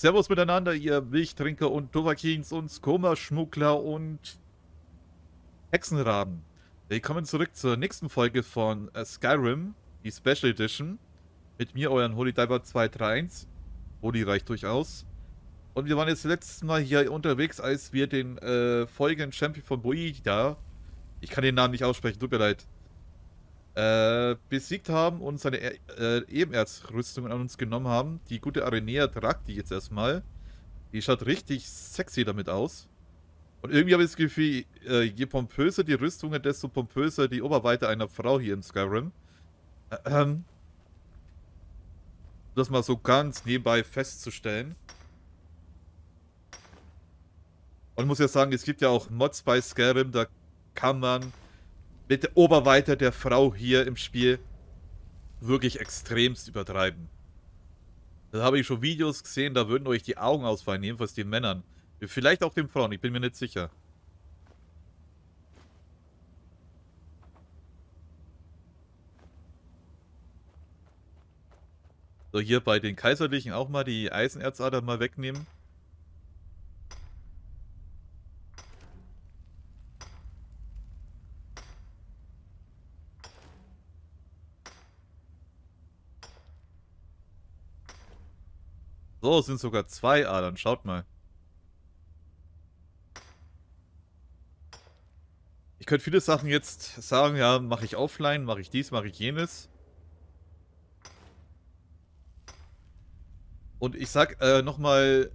Servus miteinander, ihr Milchtrinker und Dovakins und Skoma-Schmuggler und Hexenraben. Willkommen zurück zur nächsten Folge von äh, Skyrim, die Special Edition. Mit mir, euren Holy Diver 231. Holy reicht durchaus. Und wir waren jetzt letztes Mal hier unterwegs, als wir den äh, folgenden Champion von Boida, ich kann den Namen nicht aussprechen, tut mir leid, äh, besiegt haben und seine äh, Ebenerzrüstungen an uns genommen haben. Die gute Arenea tragt die jetzt erstmal. Die schaut richtig sexy damit aus. Und irgendwie habe ich das Gefühl, äh, je pompöser die Rüstungen, desto pompöser die Oberweite einer Frau hier im Skyrim. Ähm, das mal so ganz nebenbei festzustellen. Und ich muss ja sagen, es gibt ja auch Mods bei Skyrim, da kann man mit der Oberweite der Frau hier im Spiel wirklich extremst übertreiben. Da habe ich schon Videos gesehen, da würden euch die Augen ausfallen, jedenfalls den Männern. Vielleicht auch den Frauen, ich bin mir nicht sicher. So, hier bei den Kaiserlichen auch mal die Eisenerzader mal wegnehmen. So, es sind sogar zwei Adern. Schaut mal. Ich könnte viele Sachen jetzt sagen, ja, mache ich offline, mache ich dies, mache ich jenes. Und ich sag äh, nochmal,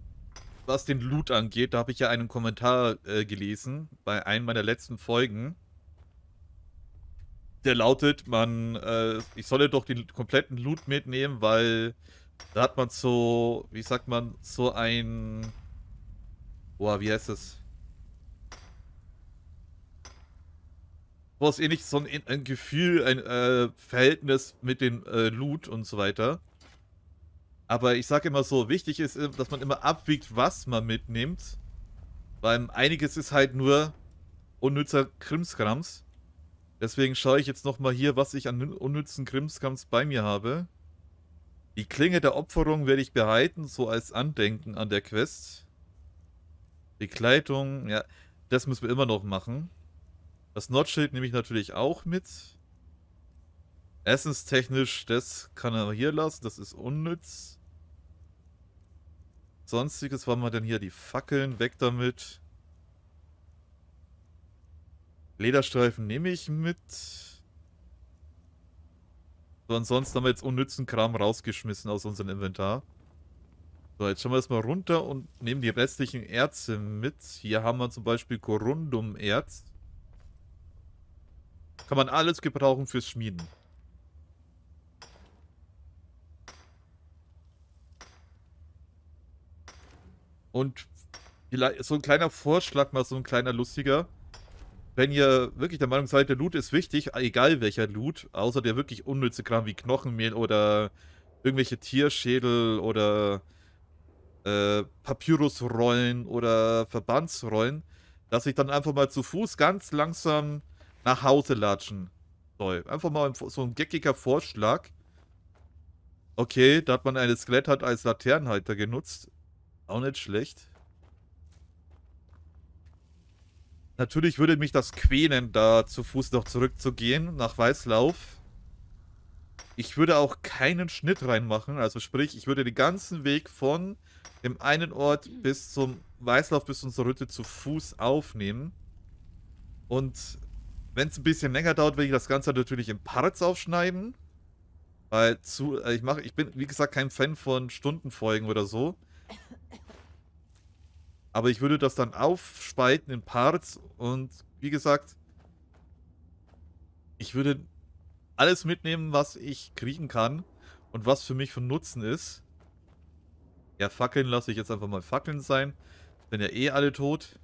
was den Loot angeht, da habe ich ja einen Kommentar äh, gelesen bei einem meiner letzten Folgen. Der lautet, man, äh, ich solle doch den kompletten Loot mitnehmen, weil da hat man so, wie sagt man, so ein... Boah, wie heißt das? Boah, ist ähnlich so ein, ein Gefühl, ein äh, Verhältnis mit dem äh, Loot und so weiter. Aber ich sage immer so, wichtig ist, äh, dass man immer abwiegt, was man mitnimmt. Weil einiges ist halt nur unnützer Krimskrams. Deswegen schaue ich jetzt nochmal hier, was ich an unnützen Krimskrams bei mir habe. Die Klinge der Opferung werde ich behalten, so als Andenken an der Quest. Die Kleidung, ja, das müssen wir immer noch machen. Das Nordschild nehme ich natürlich auch mit. Essenstechnisch, das kann er hier lassen, das ist unnütz. Sonstiges waren wir dann hier die Fackeln, weg damit. Lederstreifen nehme ich mit. So, ansonsten haben wir jetzt unnützen Kram rausgeschmissen aus unserem Inventar. So, jetzt schauen wir erstmal runter und nehmen die restlichen Erze mit. Hier haben wir zum Beispiel Corundum-Erz. Kann man alles gebrauchen fürs Schmieden. Und so ein kleiner Vorschlag, mal so ein kleiner lustiger wenn ihr wirklich der Meinung seid, der Loot ist wichtig, egal welcher Loot, außer der wirklich unnütze Kram wie Knochenmehl oder irgendwelche Tierschädel oder äh, Papyrusrollen oder Verbandsrollen, dass ich dann einfach mal zu Fuß ganz langsam nach Hause latschen soll. Einfach mal so ein geckiger Vorschlag. Okay, da hat man eine Skelett halt als Laternenhalter genutzt. Auch nicht schlecht. Natürlich würde mich das quälen, da zu Fuß noch zurückzugehen nach Weißlauf. Ich würde auch keinen Schnitt reinmachen, also sprich, ich würde den ganzen Weg von dem einen Ort bis zum Weißlauf, bis zur Hütte zu Fuß aufnehmen. Und wenn es ein bisschen länger dauert, will ich das Ganze natürlich in Parts aufschneiden. Weil zu, äh, ich mache, ich bin, wie gesagt, kein Fan von Stundenfolgen oder so. Aber ich würde das dann aufspalten in Parts und wie gesagt, ich würde alles mitnehmen, was ich kriegen kann und was für mich von Nutzen ist. Ja, Fackeln lasse ich jetzt einfach mal Fackeln sein. Sind ja eh alle tot.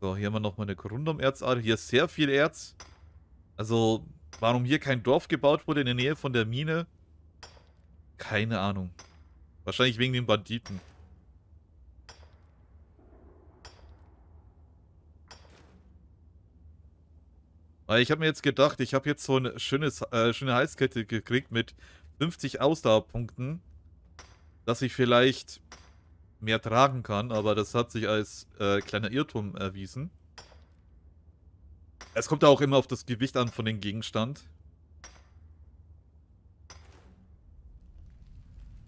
So, hier haben wir nochmal eine Korundum-Erzader. Hier ist sehr viel Erz. Also, warum hier kein Dorf gebaut wurde in der Nähe von der Mine? Keine Ahnung. Wahrscheinlich wegen den Banditen. Weil ich habe mir jetzt gedacht, ich habe jetzt so eine schönes, äh, schöne Halskette gekriegt mit 50 Ausdauerpunkten, dass ich vielleicht mehr tragen kann, aber das hat sich als äh, kleiner Irrtum erwiesen. Es kommt auch immer auf das Gewicht an von dem Gegenstand.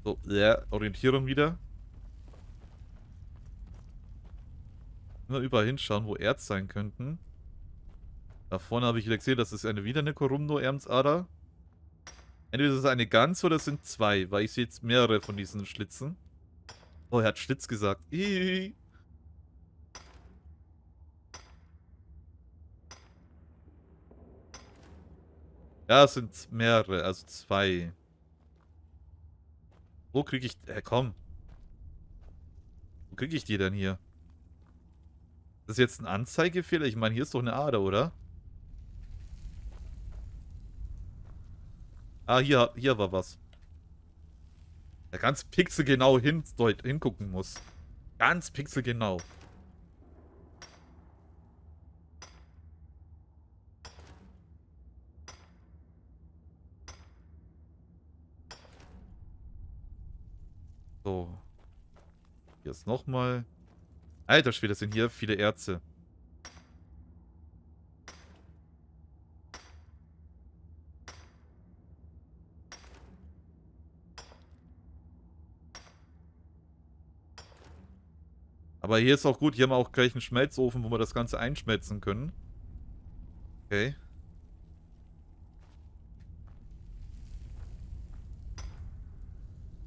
So, ja, Orientierung wieder. Immer überall hinschauen, wo Erz sein könnten. Da vorne habe ich wieder gesehen, das ist eine, wieder eine Korumno-Ermsader. Entweder ist es eine ganz oder es sind zwei, weil ich sehe jetzt mehrere von diesen Schlitzen. Oh, er hat Schlitz gesagt. Hihihi. Ja, es sind mehrere, also zwei. Wo kriege ich... Äh, komm. Wo kriege ich die denn hier? Das ist jetzt ein Anzeigefehler? Ich meine, hier ist doch eine Ader, oder? Ah, hier, hier war was. Der ganz pixelgenau hin, hingucken muss. Ganz pixelgenau. So. Hier ist nochmal. Alter Schwede, sind hier viele Ärzte. Aber hier ist auch gut, hier haben wir auch gleich einen Schmelzofen, wo wir das Ganze einschmelzen können. Okay.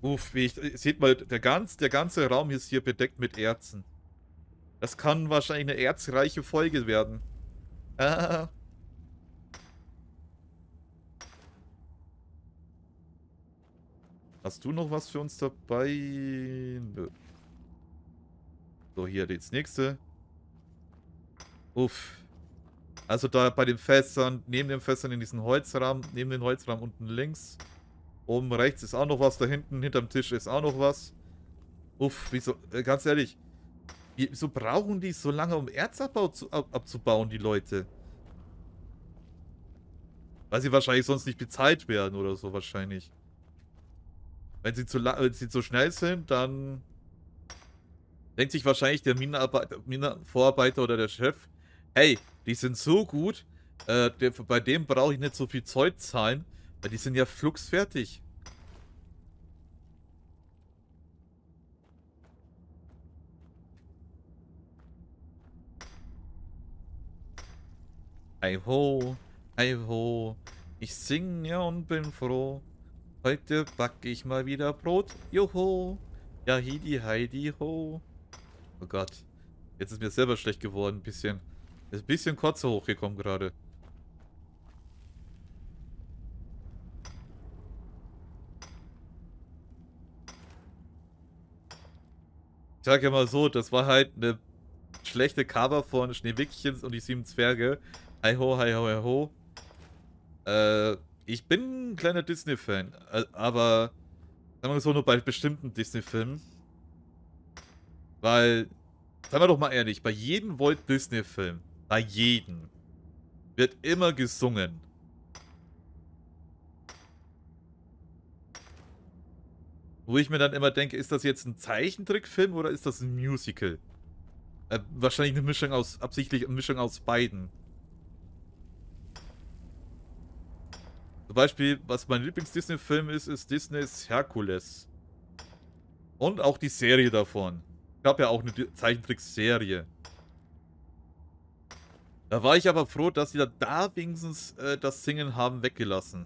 Uff, wie ich, seht mal, der, ganz, der ganze Raum ist hier bedeckt mit Erzen. Das kann wahrscheinlich eine erzreiche Folge werden. Ah. Hast du noch was für uns dabei? Nö. So, hier das nächste. Uff. Also da bei den Fässern, neben den Fässern in diesem Holzrahmen, neben den Holzrahmen unten links. Oben rechts ist auch noch was, da hinten, hinterm Tisch ist auch noch was. Uff, wieso, äh, ganz ehrlich, wieso brauchen die so lange, um Erzabbau zu, ab, abzubauen, die Leute? Weil sie wahrscheinlich sonst nicht bezahlt werden oder so wahrscheinlich. Wenn sie zu, wenn sie zu schnell sind, dann denkt sich wahrscheinlich der Minenvorarbeiter oder der Chef, hey, die sind so gut, äh, der, bei dem brauche ich nicht so viel Zeug zahlen, weil die sind ja fluxfertig. Ei ho, ei ho, ich singe und bin froh. Heute backe ich mal wieder Brot, joho. Ja, hidi, heidi, ho. Oh Gott. Jetzt ist mir selber schlecht geworden, ein bisschen. Ist ein bisschen Kotze hochgekommen gerade. Ich sag ja mal so, das war halt eine schlechte Cover von Schneewittchen und die sieben Zwerge. Hi ho, hi ho, hi ho. Äh, ich bin ein kleiner Disney-Fan, äh, aber sagen wir so nur bei bestimmten Disney-Filmen. Weil, sagen wir doch mal ehrlich, bei jedem Walt Disney-Film, bei jedem, wird immer gesungen. Wo ich mir dann immer denke, ist das jetzt ein Zeichentrickfilm oder ist das ein Musical? Äh, wahrscheinlich eine Mischung aus, absichtlich eine Mischung aus beiden. Zum Beispiel, was mein Lieblings-Disney-Film ist, ist Disneys Herkules. Und auch die Serie davon. Es gab ja auch eine Zeichentrickserie. Da war ich aber froh, dass sie da wenigstens äh, das Singen haben weggelassen.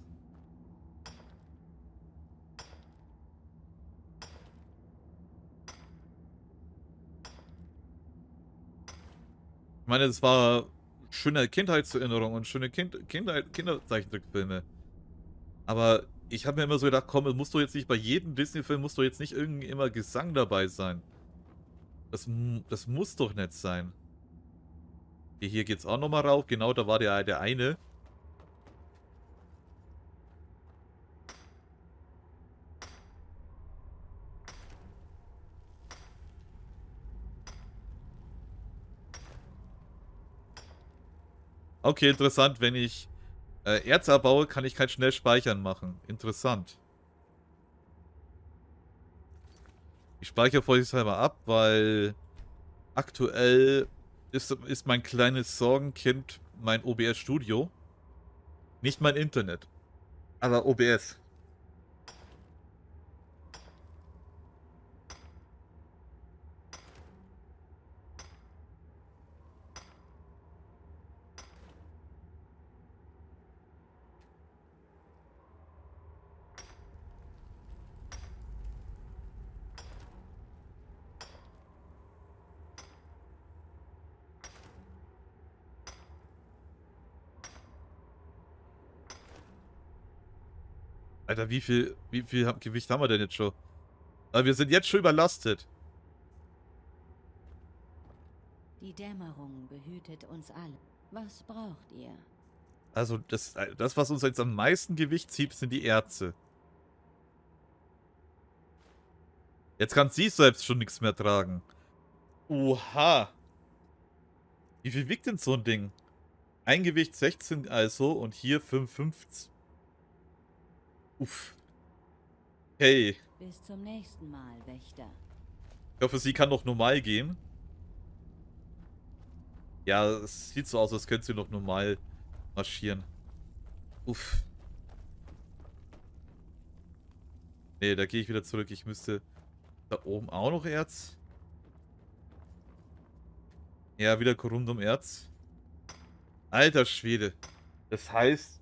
Meine, das war schöne Kindheitserinnerung und schöne kind Kindheit Kinderzeichentrickfilme. Aber ich habe mir immer so gedacht, komm, es muss doch jetzt nicht bei jedem Disney-Film muss doch jetzt nicht irgendwie immer Gesang dabei sein. Das, das muss doch nicht sein. Hier geht's auch nochmal rauf. Genau, da war der, der eine. Okay, interessant. Wenn ich äh, Erz erbaue, kann ich kein Schnellspeichern machen. Interessant. Ich speichere vorsichtshalber ab, weil aktuell ist, ist mein kleines Sorgenkind mein OBS-Studio. Nicht mein Internet, aber OBS. Alter, wie viel, wie viel Gewicht haben wir denn jetzt schon? Aber wir sind jetzt schon überlastet. Die Dämmerung behütet uns alle. Was braucht ihr? Also, das, das was uns jetzt am meisten Gewicht zieht, sind die Erze. Jetzt kann sie selbst schon nichts mehr tragen. Oha. Wie viel wiegt denn so ein Ding? Ein Gewicht 16 also und hier 55. Uff. Hey. Bis zum nächsten Mal, Wächter. Ich hoffe, sie kann noch normal gehen. Ja, es sieht so aus, als könnte sie noch normal marschieren. Uff. Nee, da gehe ich wieder zurück. Ich müsste da oben auch noch Erz. Ja, wieder Korundum Erz. Alter Schwede. Das heißt,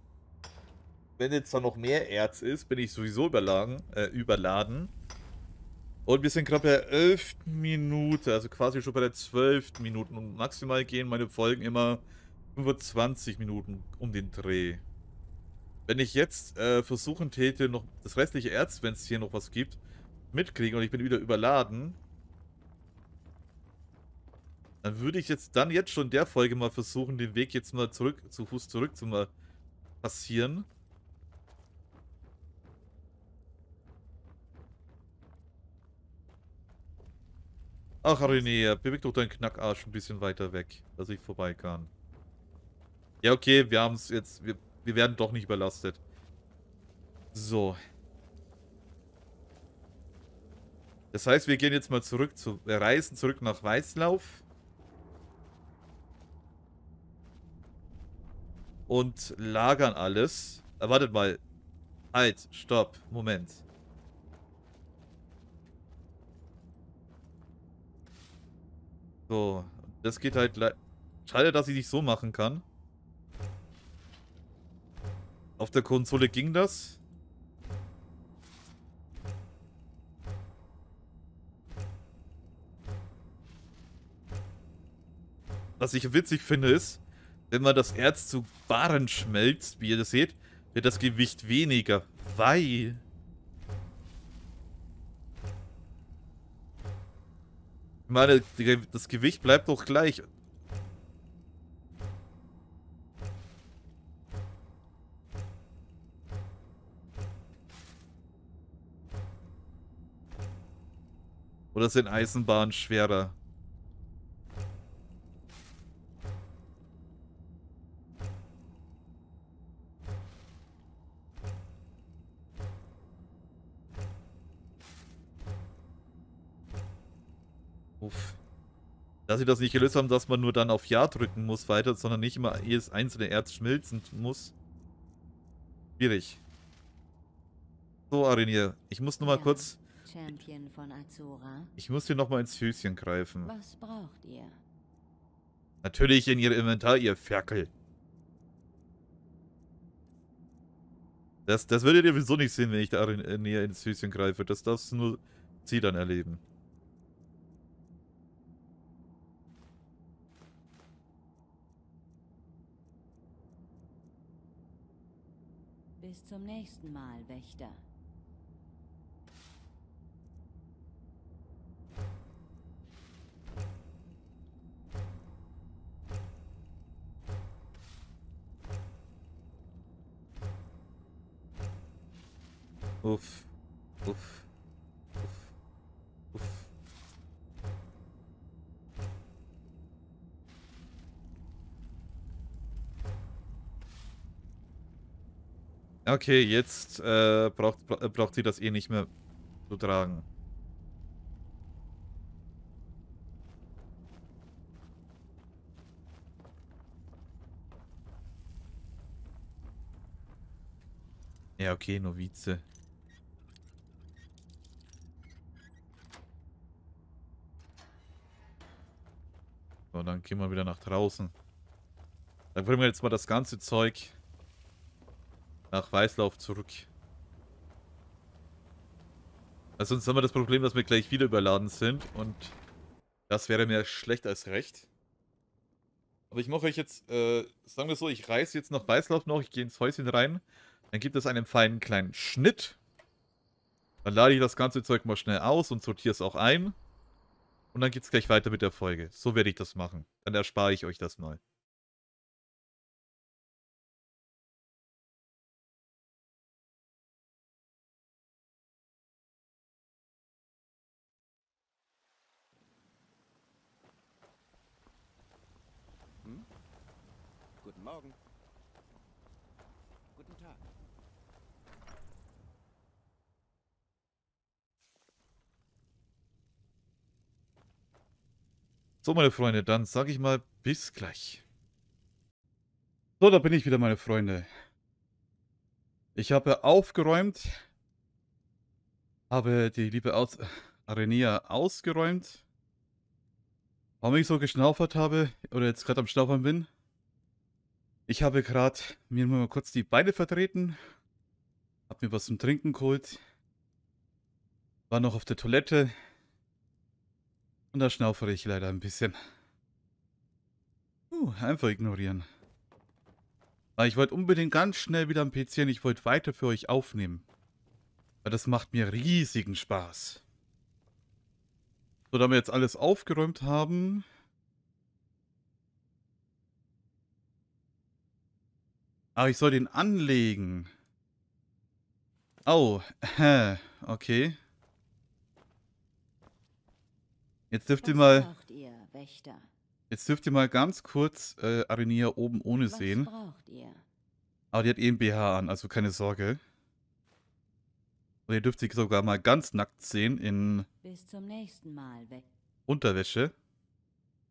wenn jetzt da noch mehr Erz ist, bin ich sowieso überladen. Äh, überladen. Und wir sind gerade bei der 11. Minute, also quasi schon bei der 12. Minute. Und maximal gehen meine Folgen immer 25 Minuten um den Dreh. Wenn ich jetzt äh, versuchen täte, noch das restliche Erz, wenn es hier noch was gibt, mitkriegen und ich bin wieder überladen, dann würde ich jetzt dann jetzt schon der Folge mal versuchen, den Weg jetzt mal zurück, zu Fuß zurück zu mal passieren. Ach, René, beweg doch deinen Knackarsch ein bisschen weiter weg, dass ich vorbei kann. Ja, okay, wir haben es jetzt... Wir, wir werden doch nicht überlastet. So. Das heißt, wir gehen jetzt mal zurück zu... Wir reisen zurück nach Weißlauf. Und lagern alles. Äh, wartet mal. Halt, stopp, Moment. So, das geht halt... Schade, dass ich nicht so machen kann. Auf der Konsole ging das. Was ich witzig finde ist, wenn man das Erz zu Baren schmelzt, wie ihr das seht, wird das Gewicht weniger, weil Ich meine, das Gewicht bleibt doch gleich. Oder sind Eisenbahnen schwerer? Uff. Dass sie das nicht gelöst haben, dass man nur dann auf Ja drücken muss weiter, sondern nicht immer jedes einzelne Erz schmilzen muss. Schwierig. So, Arenir, ich muss nur mal ja, kurz... Champion von Azura. Ich muss hier nochmal ins Füßchen greifen. Was braucht ihr? Natürlich in ihr Inventar, ihr Ferkel. Das, das würdet ihr sowieso nicht sehen, wenn ich da Arenir ins Füßchen greife. Das darfst nur sie dann erleben. Zum nächsten Mal, Wächter. Uff. Uff. Okay, jetzt äh, braucht, äh, braucht sie das eh nicht mehr zu tragen. Ja, okay, Novize. So, dann gehen wir wieder nach draußen. Dann bringen wir jetzt mal das ganze Zeug nach Weißlauf zurück. Also sonst haben wir das Problem, dass wir gleich wieder überladen sind und das wäre mir schlecht als recht. Aber ich mache euch jetzt, äh, sagen wir so, ich reise jetzt nach Weißlauf noch, ich gehe ins Häuschen rein. Dann gibt es einen feinen kleinen Schnitt. Dann lade ich das ganze Zeug mal schnell aus und sortiere es auch ein. Und dann geht es gleich weiter mit der Folge. So werde ich das machen. Dann erspare ich euch das mal. So, meine Freunde, dann sage ich mal bis gleich. So, da bin ich wieder, meine Freunde. Ich habe aufgeräumt, habe die liebe Aus Arenia ausgeräumt. Warum ich so geschnaufert habe, oder jetzt gerade am Schnaufern bin, ich habe gerade mir mal kurz die Beine vertreten, habe mir was zum Trinken geholt, war noch auf der Toilette und da schnaufere ich leider ein bisschen. Uh, einfach ignorieren. Aber ich wollte unbedingt ganz schnell wieder am PC und ich wollte weiter für euch aufnehmen. Weil das macht mir riesigen Spaß. So, da wir jetzt alles aufgeräumt haben, Aber ich soll den anlegen. Oh, okay. Jetzt dürft ihr mal... Ihr, jetzt dürft ihr mal ganz kurz äh, Arenia oben ohne Was sehen. Aber die hat eh ein BH an, also keine Sorge. Und ihr dürft sie sogar mal ganz nackt sehen in Unterwäsche.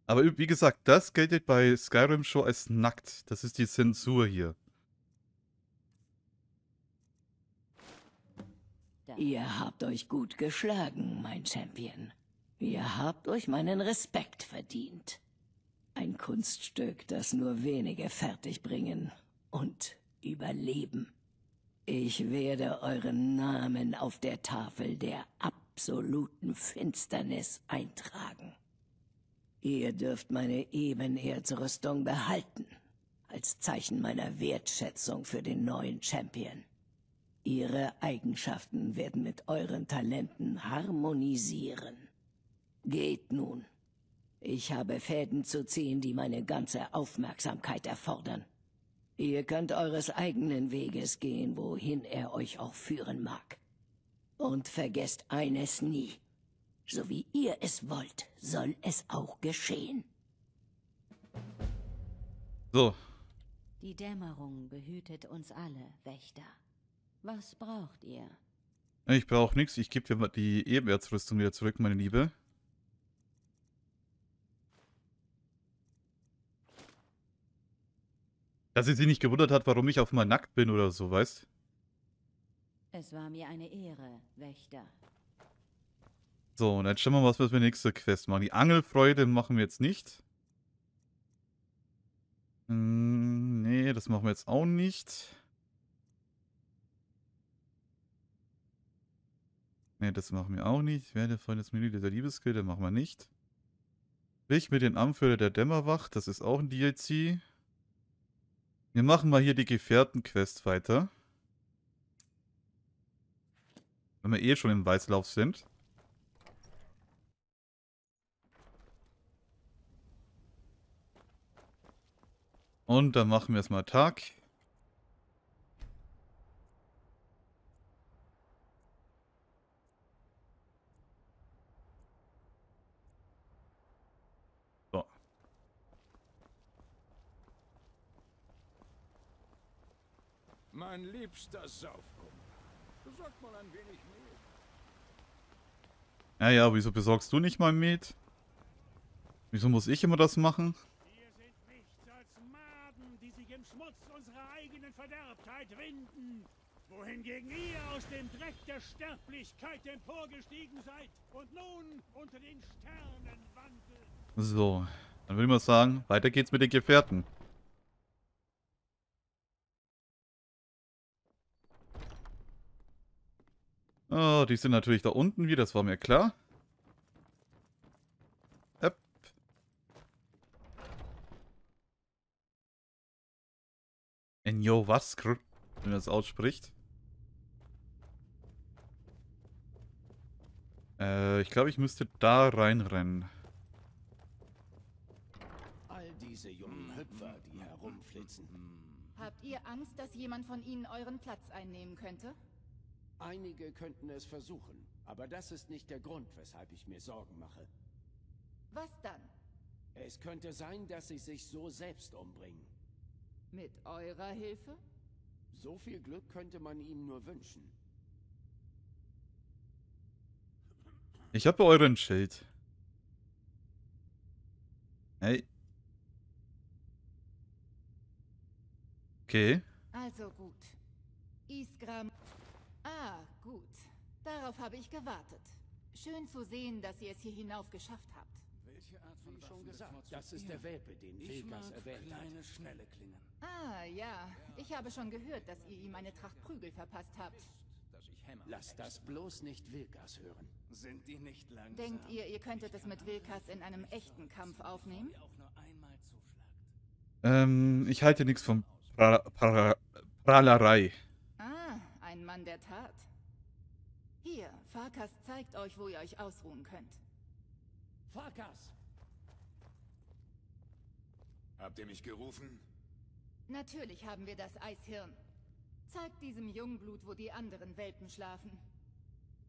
Aber wie gesagt, das gilt bei Skyrim schon als nackt. Das ist die Zensur hier. Ihr habt euch gut geschlagen, mein Champion. Ihr habt euch meinen Respekt verdient. Ein Kunststück, das nur wenige fertigbringen und überleben. Ich werde euren Namen auf der Tafel der absoluten Finsternis eintragen. Ihr dürft meine Ebenerzrüstung behalten, als Zeichen meiner Wertschätzung für den neuen Champion. Ihre Eigenschaften werden mit euren Talenten harmonisieren. Geht nun. Ich habe Fäden zu ziehen, die meine ganze Aufmerksamkeit erfordern. Ihr könnt eures eigenen Weges gehen, wohin er euch auch führen mag. Und vergesst eines nie. So wie ihr es wollt, soll es auch geschehen. So. Die Dämmerung behütet uns alle, Wächter. Was braucht ihr? Ich brauche nichts. Ich gebe dir die Ebenerzrüstung wieder zurück, meine Liebe. Dass sie sich nicht gewundert hat, warum ich auf einmal nackt bin oder so, weißt? Es war mir eine Ehre, Wächter. So, und dann schauen wir mal, was wir für die nächste Quest machen. Die Angelfreude machen wir jetzt nicht. Hm, nee, das machen wir jetzt auch nicht. Ne, das machen wir auch nicht. Werde voll das Menü dieser Liebesgilde machen wir nicht. Sprich mit den Anführer der Dämmerwacht, das ist auch ein DLC. Wir machen mal hier die Gefährtenquest weiter. Wenn wir eh schon im Weißlauf sind. Und dann machen wir erstmal Tag. Mein liebster Saufkumpel. Besorgt mal ein wenig Mehl. Ja, ja, wieso besorgst du nicht mal Met? Wieso muss ich immer das machen? Wir sind nichts als Maden, die sich im Schmutz unserer eigenen Verderbtheit winden. Wohingegen ihr aus dem Dreck der Sterblichkeit emporgestiegen seid und nun unter den Sternen wandelt. So, dann würde ich mal sagen, weiter geht's mit den Gefährten. Oh, die sind natürlich da unten wie, das war mir klar. Äpp. Enjo Waskr, wenn man das ausspricht. Äh, ich glaube, ich müsste da reinrennen. All diese jungen Hüpfer, die herumflitzen. Habt ihr Angst, dass jemand von ihnen euren Platz einnehmen könnte? Einige könnten es versuchen, aber das ist nicht der Grund, weshalb ich mir Sorgen mache. Was dann? Es könnte sein, dass sie sich so selbst umbringen. Mit eurer Hilfe? So viel Glück könnte man ihnen nur wünschen. Ich habe euren Schild. Hey. Okay. Also gut. Isgram. Ah, gut. Darauf habe ich gewartet. Schön zu sehen, dass ihr es hier hinauf geschafft habt. Welche Art von Wie schon gesagt, das ist der Welpe, den Ich erwähnt hat. kleine, schnelle Klingen. Ah, ja. Ich habe schon gehört, dass ihr ihm eine Tracht Prügel verpasst habt. Lass das bloß nicht Vilkas hören. Sind die nicht langsam? Denkt ihr, ihr könntet es mit Wilkas in einem echten Kampf aufnehmen? Ähm, ich halte nichts von pra pra Prahlerei. Ein Mann der Tat. Hier, Farkas zeigt euch, wo ihr euch ausruhen könnt. Farkas! Habt ihr mich gerufen? Natürlich haben wir das Eishirn. Zeigt diesem Jungblut, wo die anderen Welpen schlafen.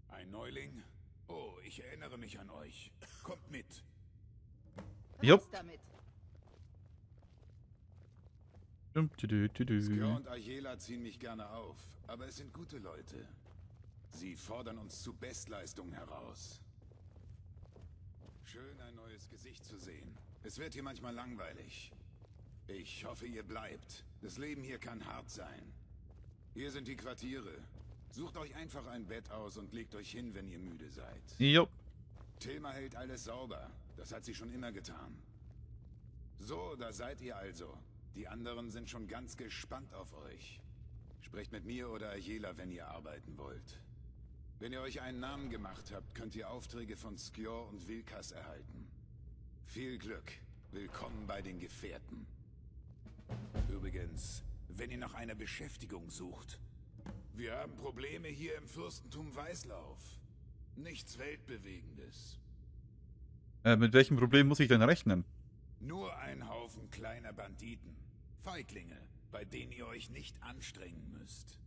Ein Neuling? Oh, ich erinnere mich an euch. Kommt mit. Jupp. Damit. Skjör und Ayela ziehen mich gerne auf, aber es sind gute Leute. Sie fordern uns zu Bestleistungen heraus. Schön, ein neues Gesicht zu sehen. Es wird hier manchmal langweilig. Ich hoffe, ihr bleibt. Das Leben hier kann hart sein. Hier sind die Quartiere. Sucht euch einfach ein Bett aus und legt euch hin, wenn ihr müde seid. Jupp. Thema hält alles sauber. Das hat sie schon immer getan. So, da seid ihr also. Die anderen sind schon ganz gespannt auf euch. Sprecht mit mir oder Ayela, wenn ihr arbeiten wollt. Wenn ihr euch einen Namen gemacht habt, könnt ihr Aufträge von Skjor und Vilkas erhalten. Viel Glück. Willkommen bei den Gefährten. Übrigens, wenn ihr nach einer Beschäftigung sucht. Wir haben Probleme hier im Fürstentum Weißlauf. Nichts Weltbewegendes. Äh, mit welchem Problem muss ich denn rechnen? Nur ein Haufen kleiner Banditen. Feiglinge, bei denen ihr euch nicht anstrengen müsst.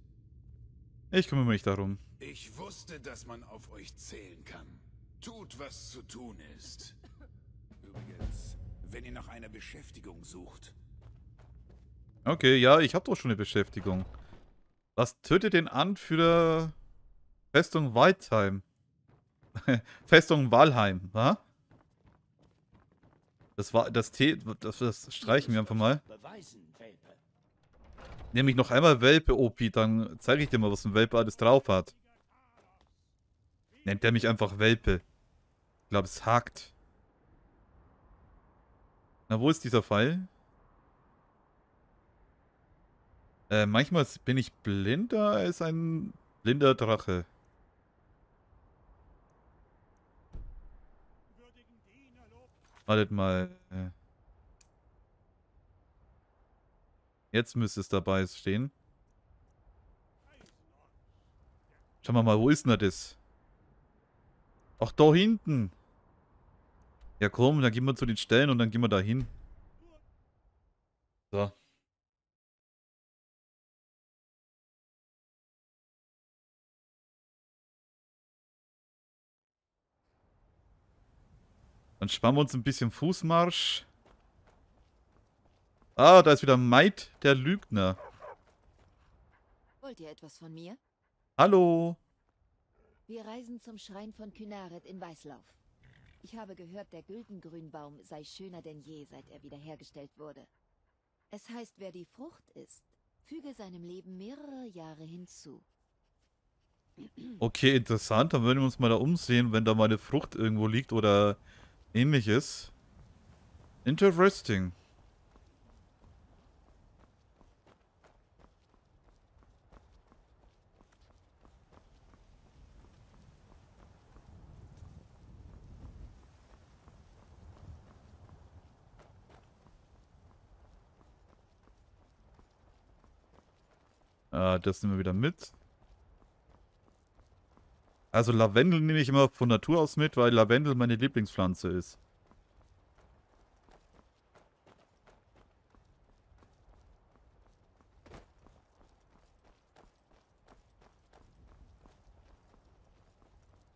Ich kümmere mich darum. Ich wusste, dass man auf euch zählen kann. Tut, was zu tun ist. Übrigens, wenn ihr nach einer Beschäftigung sucht, Okay, ja, ich habe doch schon eine Beschäftigung. Was tötet den Anführer Festung Waldheim? Festung Walheim, wa? Das war das T, das, das streichen wir einfach mal. Nämlich noch einmal Welpe, Opi, dann zeige ich dir mal, was ein Welpe alles drauf hat. Nennt er mich einfach Welpe. Ich glaube, es hakt. Na, wo ist dieser Fall? Äh, manchmal bin ich blinder als ein blinder Drache. Wartet mal. äh. Jetzt müsste es dabei stehen. Schauen wir mal, wo ist denn das? Ach, da hinten. Ja komm, dann gehen wir zu den Stellen und dann gehen wir da hin. So. Dann sparen wir uns ein bisschen Fußmarsch. Ah, da ist wieder Maid, der Lügner. Wollt ihr etwas von mir? Hallo. Wir reisen zum Schrein von Kynaret in Weißlauf. Ich habe gehört, der Güldengrünbaum sei schöner denn je, seit er wiederhergestellt wurde. Es heißt, wer die Frucht isst, Füge seinem Leben mehrere Jahre hinzu. Okay, interessant. Dann würden wir uns mal da umsehen, wenn da mal eine Frucht irgendwo liegt oder ähnliches. Interesting. Ah, das nehmen wir wieder mit. Also Lavendel nehme ich immer von Natur aus mit, weil Lavendel meine Lieblingspflanze ist.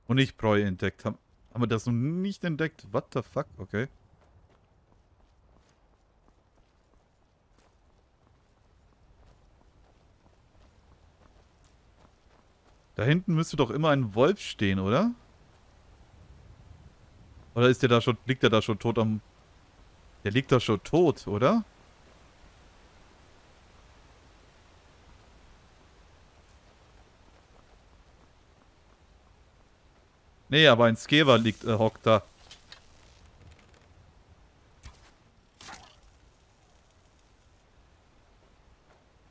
Und nicht Bräu entdeckt. Haben, haben wir das noch nicht entdeckt? What the fuck? Okay. Da hinten müsste doch immer ein Wolf stehen, oder? Oder ist der da schon, liegt der da schon tot am... Der liegt da schon tot, oder? Nee, aber ein Skewer liegt, äh, hockt da.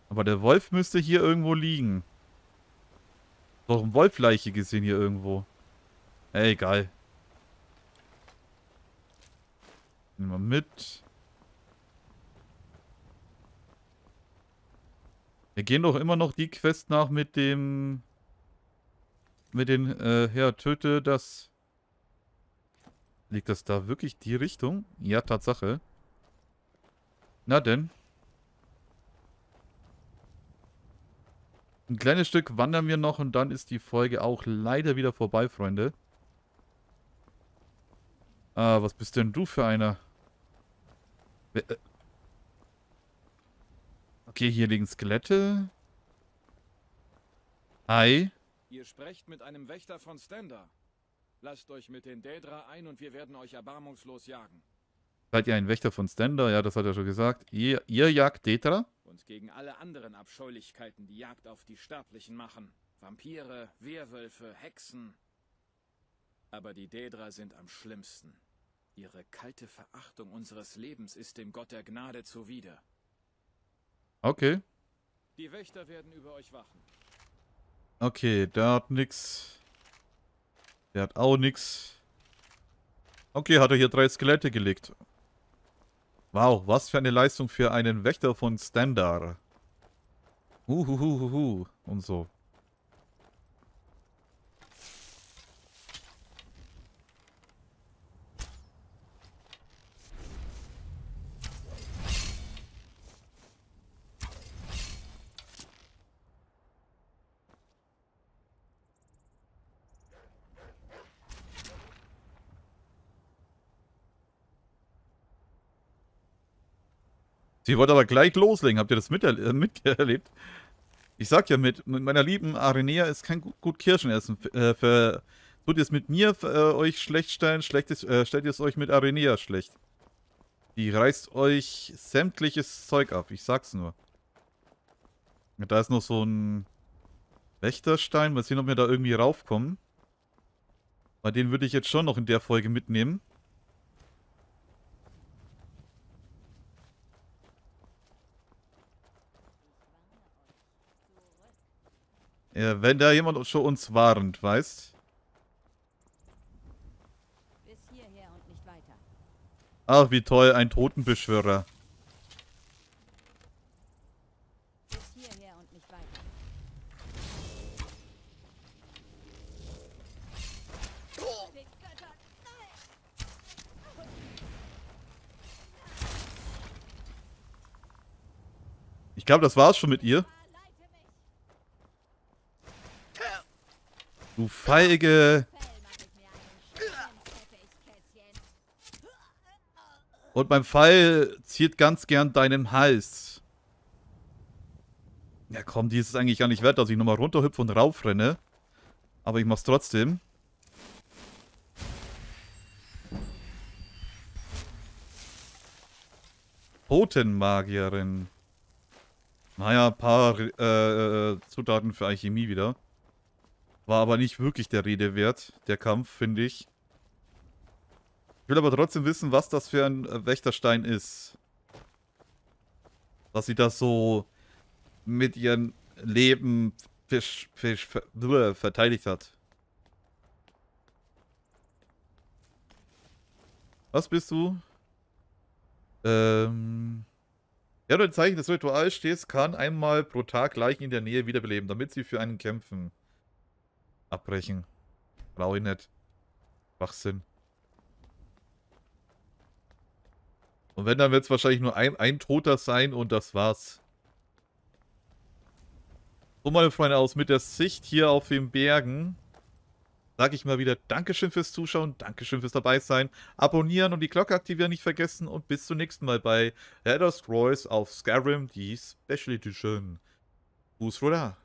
Aber der Wolf müsste hier irgendwo liegen. Doch ein Wolfleiche gesehen hier irgendwo. Ey, egal. Nehmen wir mit. Wir gehen doch immer noch die Quest nach mit dem... Mit den, äh, ja, töte das... Liegt das da wirklich die Richtung? Ja, Tatsache. Na denn. Ein kleines Stück wandern wir noch und dann ist die Folge auch leider wieder vorbei, Freunde. Ah, was bist denn du für einer? Äh, okay, hier liegen Skelette. Hi. Ihr sprecht mit einem Wächter von Stender. Lasst euch mit den Daedra ein und wir werden euch erbarmungslos jagen. Seid ihr ein Wächter von Stender? Ja, das hat er schon gesagt. Ihr, ihr jagt Detra? Und gegen alle anderen Abscheulichkeiten die Jagd auf die Sterblichen machen. Vampire, Werwölfe, Hexen. Aber die Daedra sind am schlimmsten. Ihre kalte Verachtung unseres Lebens ist dem Gott der Gnade zuwider. Okay. Die Wächter werden über euch wachen. Okay, der hat nix. Der hat auch nix. Okay, hat er hier drei Skelette gelegt. Wow, was für eine Leistung für einen Wächter von Standard. Uhuhuhuhu und so. Sie wollte aber gleich loslegen. Habt ihr das miter äh, miterlebt? Ich sag ja, mit, mit meiner lieben Arenea ist kein gut, gut Kirschen essen. Äh, tut ihr es mit mir äh, euch schlecht stellen, schlechtes, äh, stellt ihr es euch mit Arenea schlecht. Die reißt euch sämtliches Zeug ab. Ich sag's nur. Da ist noch so ein Wächterstein. Mal sehen, ob wir da irgendwie raufkommen. Weil den würde ich jetzt schon noch in der Folge mitnehmen. Ja, wenn da jemand schon uns warnt, weißt? Bis hierher und nicht weiter. Ach, wie toll, ein Totenbeschwörer. Bis hierher und nicht weiter. Ich glaube, das war's schon mit ihr. Du feige... Und mein Pfeil zieht ganz gern deinen Hals. Ja komm, die ist es eigentlich gar nicht wert, dass ich nochmal runterhüpfe und raufrenne. Aber ich mach's trotzdem. Totenmagierin. Naja, ein paar äh, Zutaten für Alchemie wieder. War aber nicht wirklich der Rede wert, der Kampf, finde ich. Ich will aber trotzdem wissen, was das für ein äh, Wächterstein ist. Dass sie das so mit ihrem Leben Fisch, Fisch, ver verteidigt hat. Was bist du? Ähm... Ja, du ein Zeichen des Rituals stehst, kann einmal pro Tag Leichen in der Nähe wiederbeleben, damit sie für einen kämpfen. Abbrechen. Brauche ich nicht. Schwachsinn. Und wenn, dann wird es wahrscheinlich nur ein, ein Toter sein und das war's. So, meine Freunde, aus mit der Sicht hier auf den Bergen sage ich mal wieder Dankeschön fürs Zuschauen, Dankeschön fürs dabei sein, abonnieren und die Glocke aktivieren nicht vergessen und bis zum nächsten Mal bei Elder Scrolls auf Skyrim, die Special Edition. Fußroller.